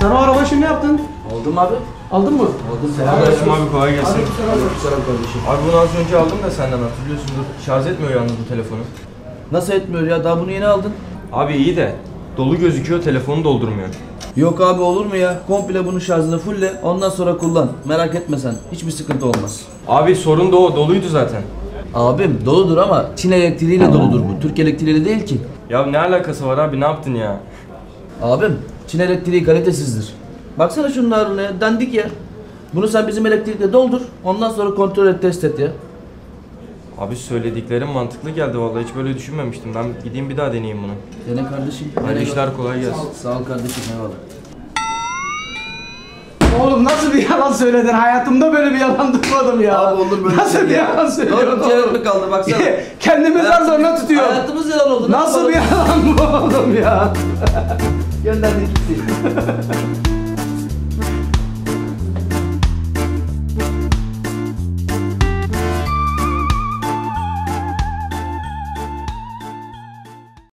Sen o araba şimdi ne yaptın? Aldım abi. Aldın mı? Aldım. Selamünaleyküm abi kolay gelsin. Selam kardeşim. Abi bunu az önce aldım da senden hatırlıyorsundur. Şarj etmiyor yalnız bu telefonu. Nasıl etmiyor ya? Daha bunu yeni aldın. Abi iyi de dolu gözüküyor telefonu doldurmuyor. Yok abi olur mu ya? Komple bunun şarjını fulle ondan sonra kullan. Merak etme sen. Hiçbir sıkıntı olmaz. Abi sorun da o doluydu zaten. Abim doludur ama Çin elektriğiyle doludur bu. Türk elektriğiyle değil ki. Ya ne alakası var abi ne yaptın ya? Abim Çin elektriği kalitesizdir. Baksana şunun ağrına ya. Dandik ya. Bunu sen bizim elektrikle doldur. Ondan sonra kontrol et test et ya. Abi söylediklerim mantıklı geldi vallahi hiç böyle düşünmemiştim. Ben gideyim bir daha deneyeyim bunu. Dene kardeşim. Hayırlı işler kolay gelsin. Sağ ol kardeşim eyvallah. Oğlum nasıl bir yalan söyledin? Hayatımda böyle bir yalan duymadım ya. Abi olur böyle Nasıl şey bir ya. yalan söylüyorsun? Doğru cevap mı kaldı baksana. Kendimi zar zoruna tutuyorum. Hayatımız yalan oldu. Nasıl bir yalan bu oğlum ya? Gönderdik gitti.